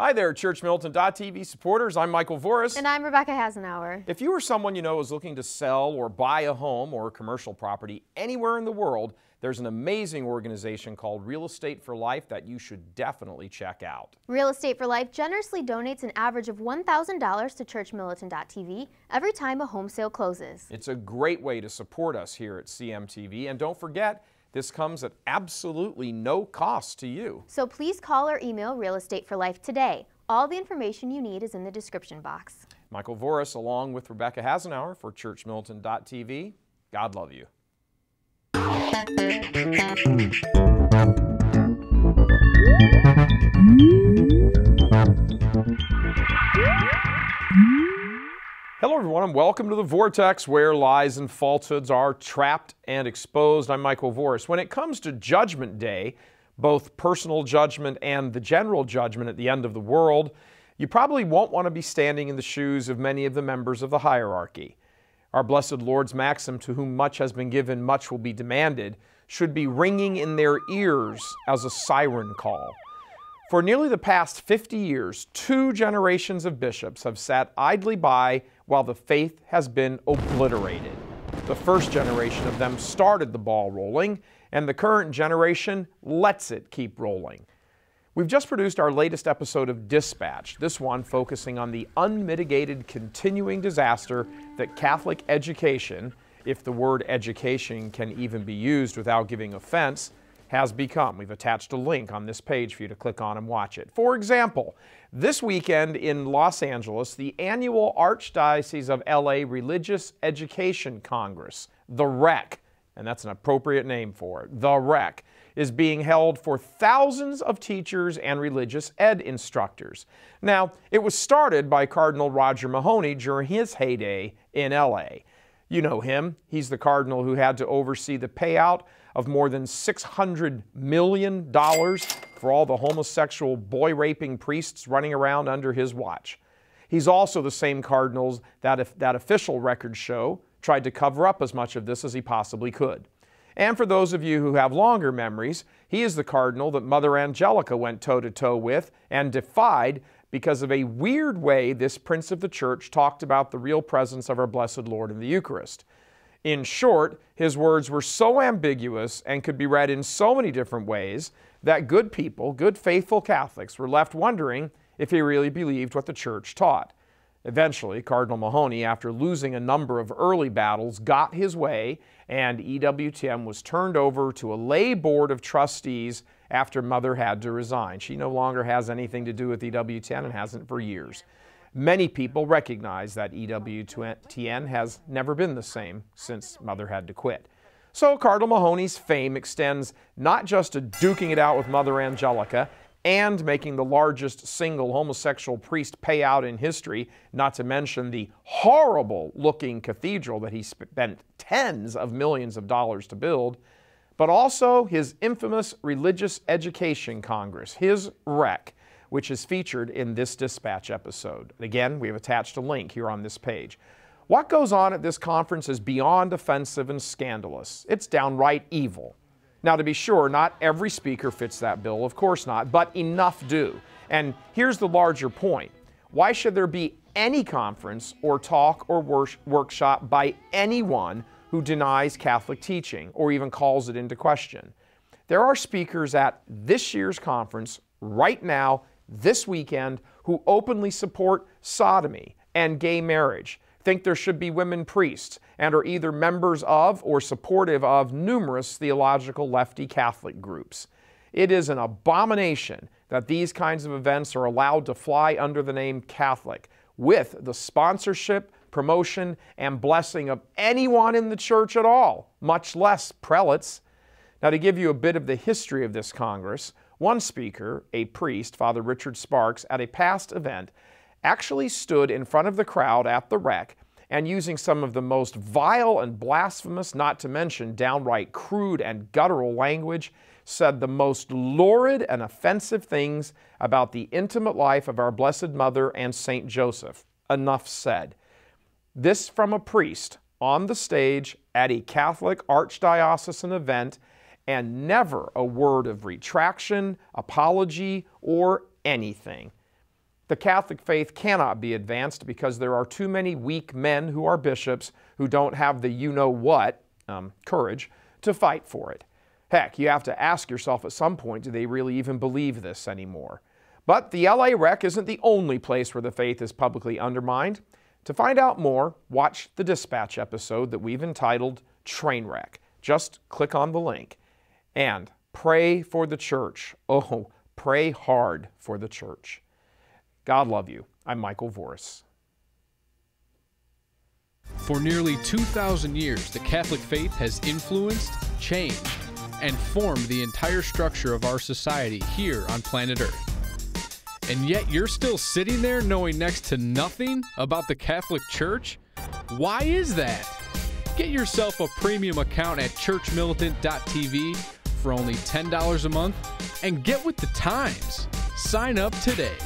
Hi there, ChurchMilitant.tv supporters. I'm Michael Voris. And I'm Rebecca Hasenauer. If you or someone you know is looking to sell or buy a home or a commercial property anywhere in the world, there's an amazing organization called Real Estate for Life that you should definitely check out. Real Estate for Life generously donates an average of $1,000 to ChurchMilitant.tv every time a home sale closes. It's a great way to support us here at CMTV. And don't forget, this comes at absolutely no cost to you. So please call or email Real Estate for Life today. All the information you need is in the description box. Michael Voris along with Rebecca Hasenauer for ChurchMilitant.tv. God love you. Mm-hmm. Hello, everyone, and welcome to the Vortex, where lies and falsehoods are trapped and exposed. I'm Michael Voris. When it comes to Judgment Day, both personal judgment and the general judgment at the end of the world, you probably won't want to be standing in the shoes of many of the members of the hierarchy. Our blessed Lord's maxim, to whom much has been given, much will be demanded, should be ringing in their ears as a siren call. For nearly the past 50 years, two generations of bishops have sat idly by while the faith has been obliterated. The first generation of them started the ball rolling, and the current generation lets it keep rolling. We've just produced our latest episode of Dispatch, this one focusing on the unmitigated continuing disaster that Catholic education, if the word education can even be used without giving offense, has become. We've attached a link on this page for you to click on and watch it. For example, this weekend in Los Angeles, the annual Archdiocese of LA Religious Education Congress, the REC, and that's an appropriate name for it, the REC, is being held for thousands of teachers and religious ed instructors. Now, it was started by Cardinal Roger Mahony during his heyday in LA. You know him. He's the cardinal who had to oversee the payout of more than $600 million for all the homosexual boy raping priests running around under his watch. He's also the same cardinals that, if, that official records show tried to cover up as much of this as he possibly could. And for those of you who have longer memories, he is the cardinal that Mother Angelica went toe to toe with and defied because of a weird way this Prince of the Church talked about the real presence of our Blessed Lord in the Eucharist. In short, his words were so ambiguous and could be read in so many different ways that good people, good faithful Catholics, were left wondering if he really believed what the Church taught. Eventually, Cardinal Mahony, after losing a number of early battles, got his way, and EWTN was turned over to a lay board of trustees after Mother had to resign. She no longer has anything to do with EWTN and hasn't for years. Many people recognize that EWTN has never been the same since Mother had to quit. So Cardinal Mahony's fame extends not just to duking it out with Mother Angelica and making the largest single homosexual priest payout in history, not to mention the horrible looking cathedral that he spent tens of millions of dollars to build, but also his infamous Religious Education Congress, his wreck, which is featured in this dispatch episode. Again, we have attached a link here on this page. What goes on at this conference is beyond offensive and scandalous. It's downright evil. Now, to be sure, not every speaker fits that bill, of course not, but enough do. And here's the larger point why should there be any conference or talk or workshop by anyone who denies Catholic teaching or even calls it into question? There are speakers at this year's conference right now this weekend who openly support sodomy and gay marriage, think there should be women priests, and are either members of or supportive of numerous theological lefty Catholic groups. It is an abomination that these kinds of events are allowed to fly under the name Catholic with the sponsorship, promotion, and blessing of anyone in the church at all, much less prelates. Now, to give you a bit of the history of this Congress, one speaker, a priest, Father Richard Sparks, at a past event, actually stood in front of the crowd at the REC and using some of the most vile and blasphemous, not to mention downright crude and guttural language, said the most lurid and offensive things about the intimate life of our Blessed Mother and Saint Joseph. Enough said. This from a priest on the stage at a Catholic archdiocesan event and never a word of retraction, apology, or anything. The Catholic faith cannot be advanced because there are too many weak men who are bishops who don't have the you know what um, courage to fight for it. Heck, you have to ask yourself at some point do they really even believe this anymore? But the LA Rec isn't the only place where the faith is publicly undermined. To find out more, watch the Dispatch episode that we've entitled Trainwreck. Just click on the link. And pray for the church. Oh, pray hard for the church. God love you. I'm Michael Voris. For nearly 2,000 years, the Catholic faith has influenced, changed, and formed the entire structure of our society here on planet Earth. And yet you're still sitting there knowing next to nothing about the Catholic Church? Why is that? Get yourself a premium account at churchmilitant.tv for only $10 a month and get with the times. Sign up today.